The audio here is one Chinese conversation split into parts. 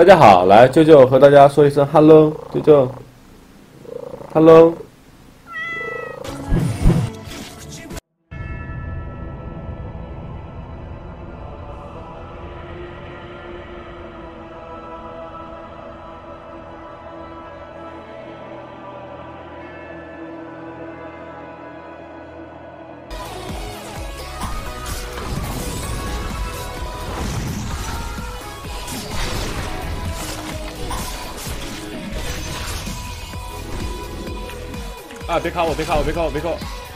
大家好，来舅舅和大家说一声 hello，舅舅，hello。别卡我！别卡我！别卡我！别卡我！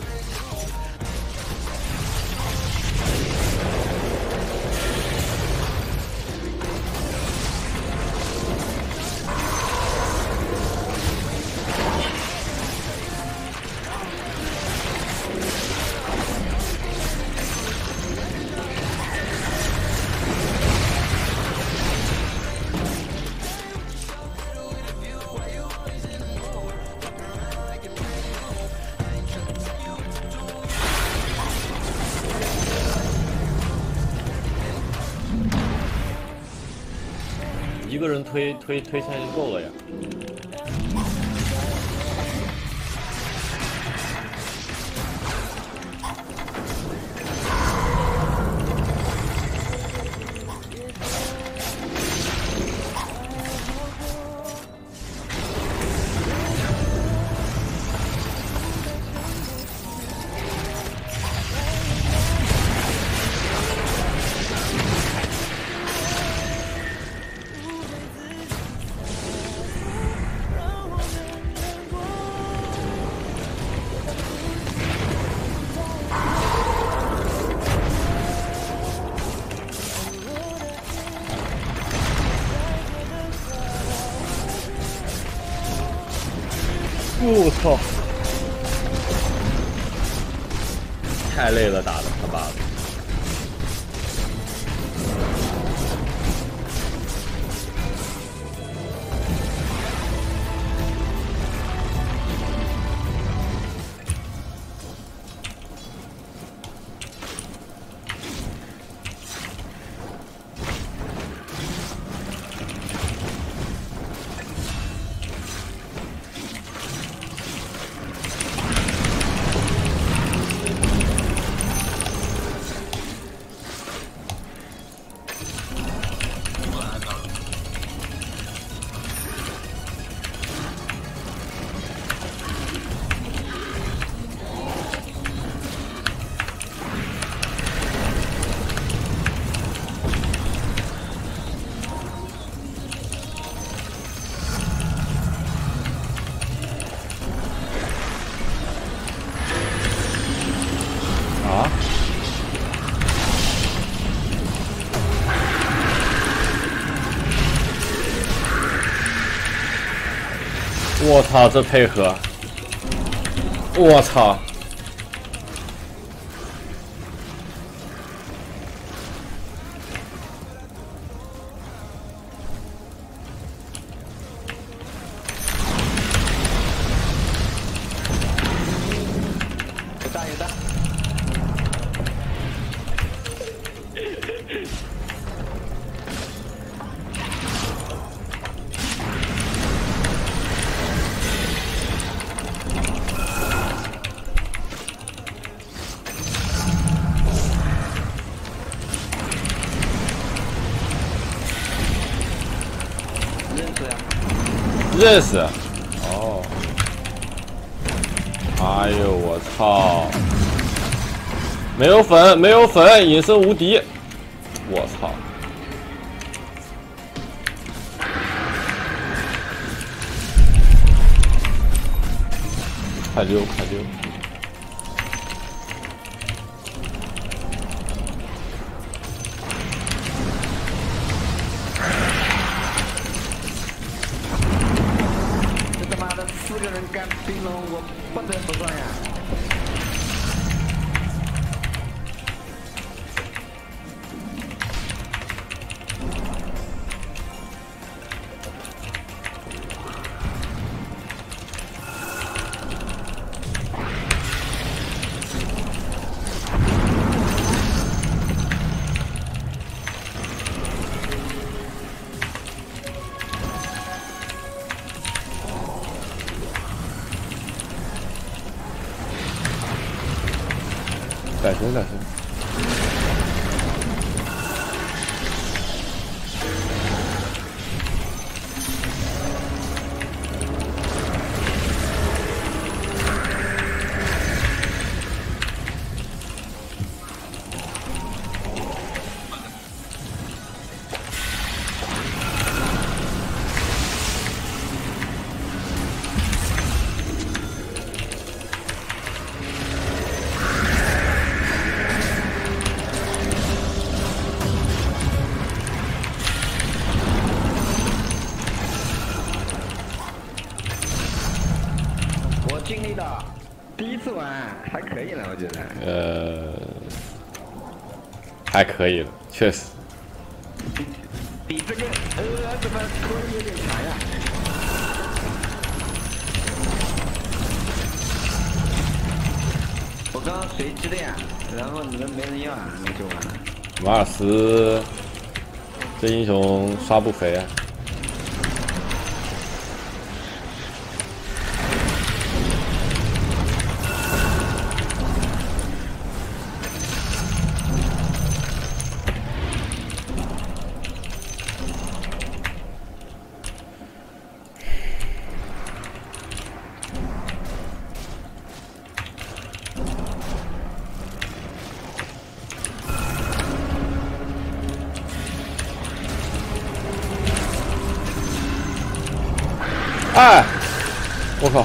Yeah. 一个人推推推线就够了呀。太累了，打的他妈的！我操，这配合！我操！认识。哦。哎呦我操！没有粉，没有粉，隐身无敌。我操！快溜，快溜！这个人干冰龙，我不得不说呀！可以了，确实。比这个呃有点强呀？我刚刚随机的呀，然后你们没人要啊，那就完了。马尔斯这英雄刷不肥啊！哎，我靠！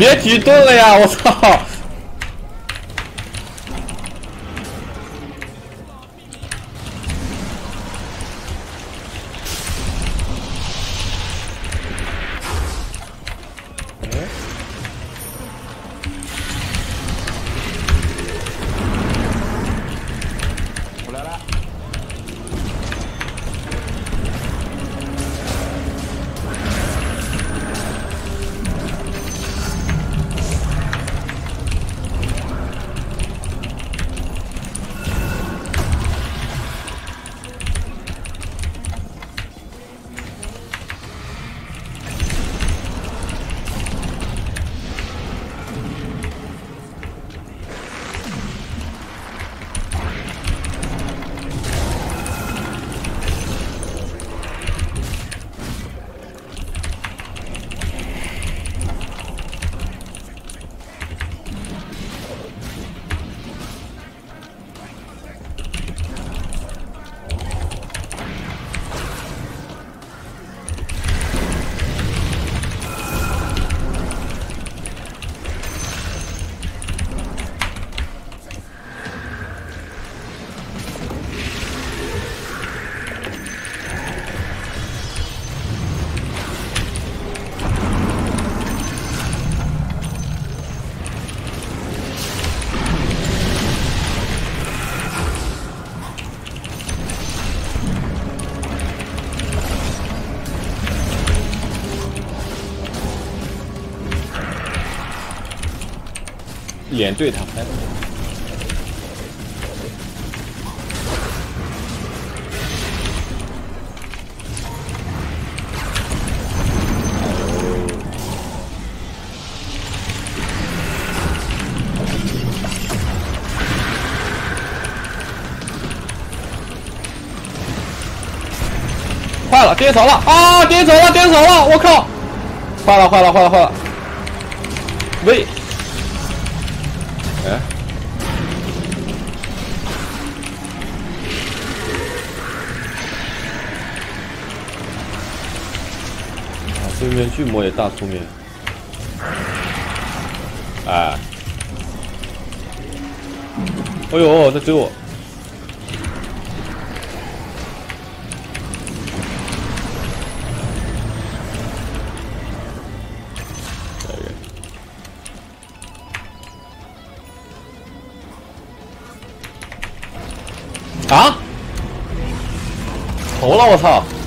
别举盾了呀！我操！脸对他拍的。坏了，颠走了啊！颠走了，颠走了！我靠！坏了，坏了，坏了，坏了！喂，哎，啊，对面巨魔也大出面，哎，哎呦，在追我！投了，我操！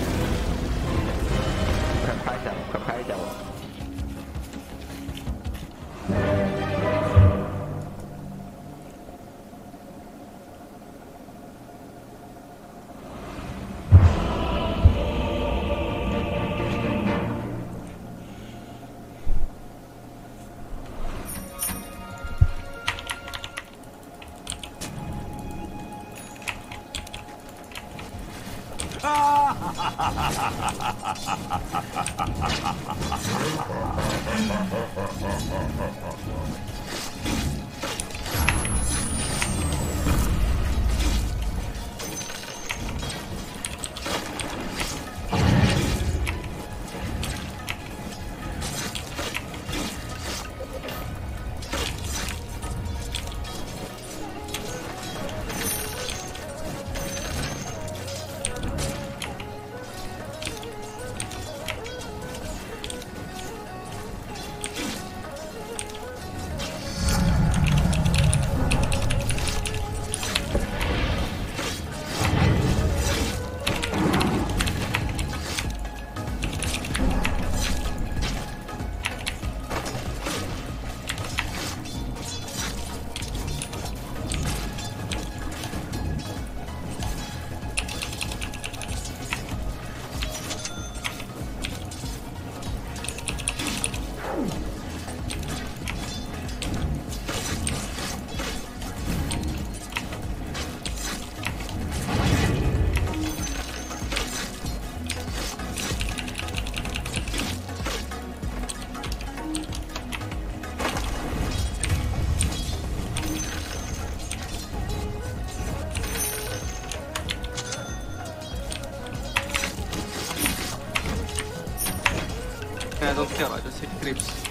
trips.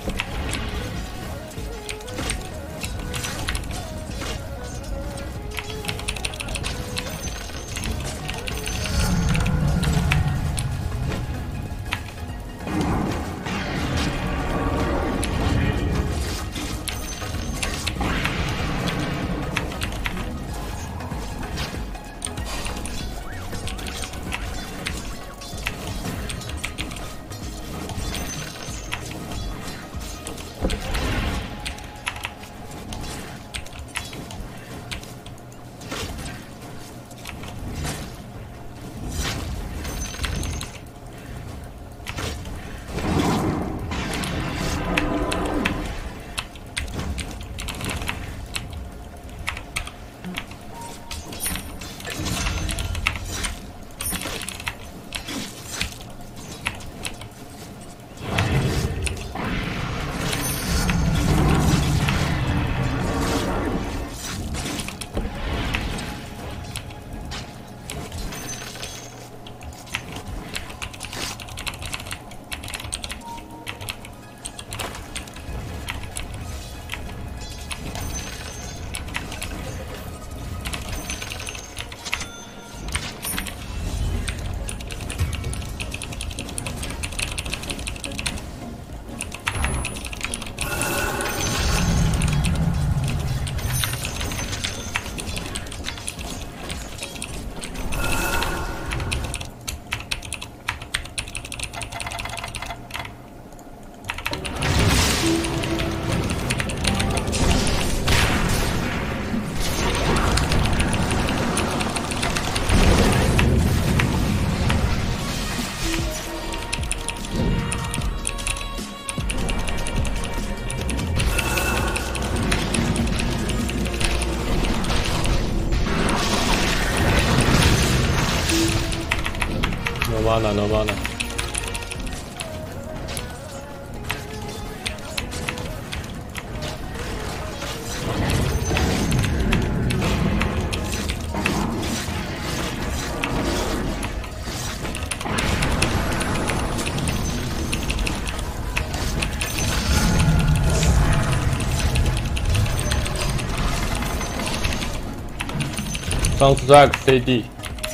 Zach, CD,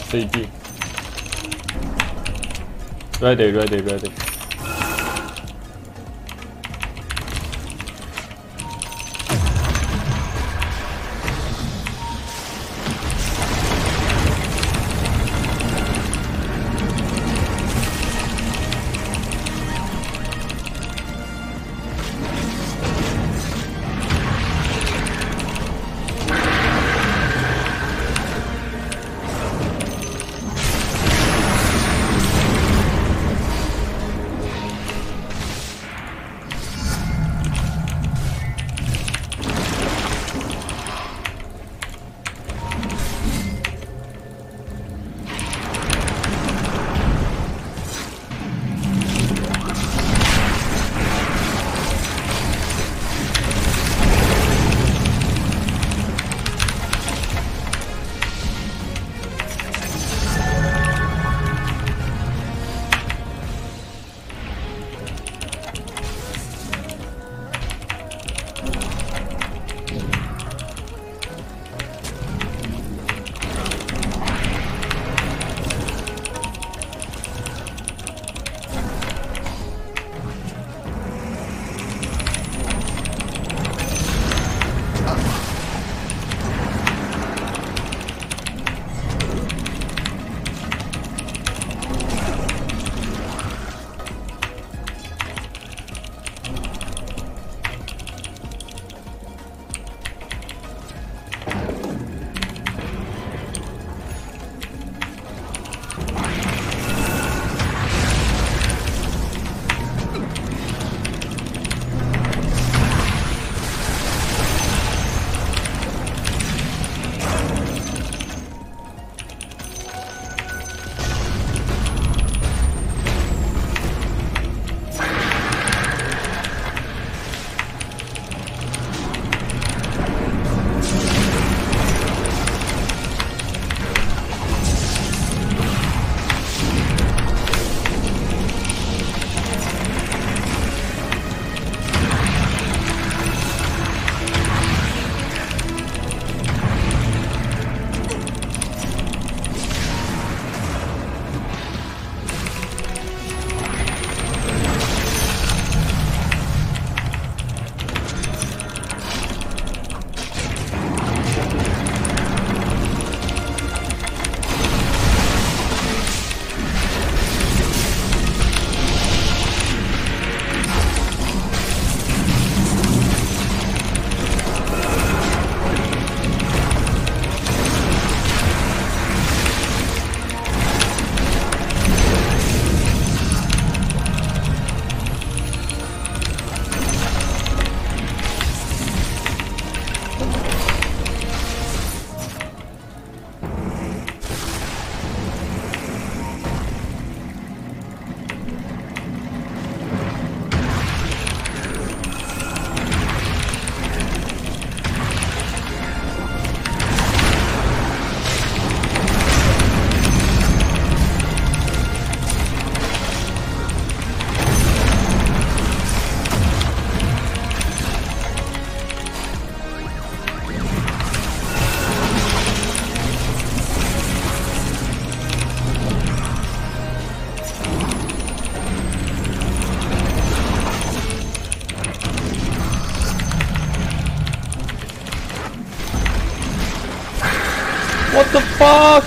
CD. Ready, ready, ready. fuck？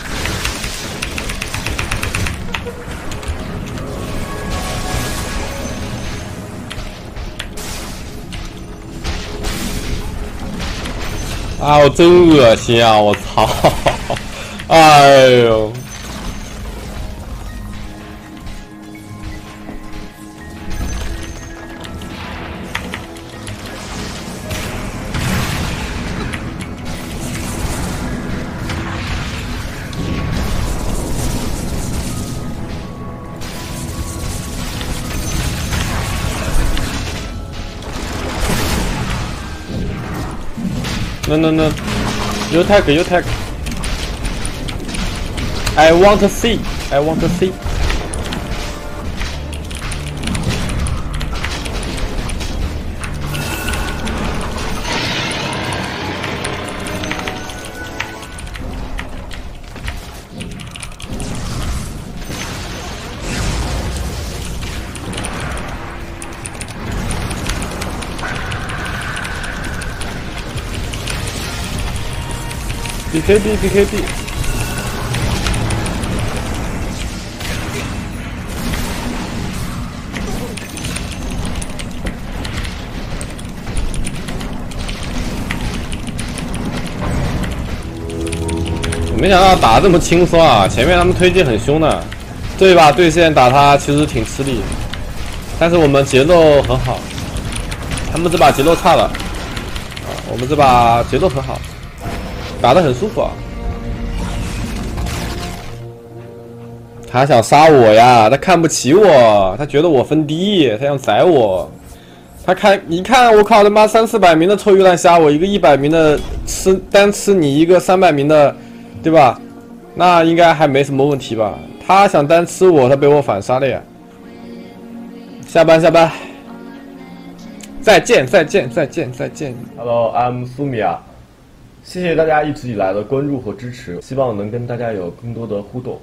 啊！我真恶心啊！我操！哎呦！No no no. You tag, you tag. I want to see. I want to see. BKB BKB。没想到打这么轻松啊！前面他们推进很凶的，这一把？对线打他其实挺吃力，但是我们节奏很好，他们这把节奏差了，啊，我们这把节奏很好。打得很舒服啊！他想杀我呀，他看不起我，他觉得我分低，他想宰我。他看一看，我靠他妈三四百名的臭鱼烂虾，我一个一百名的吃单吃你一个三百名的，对吧？那应该还没什么问题吧？他想单吃我，他被我反杀了呀！下班下班，再见再见再见再见。Hello，I'm 苏米娅。谢谢大家一直以来的关注和支持，希望能跟大家有更多的互动，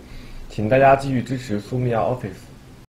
请大家继续支持苏米亚 Office。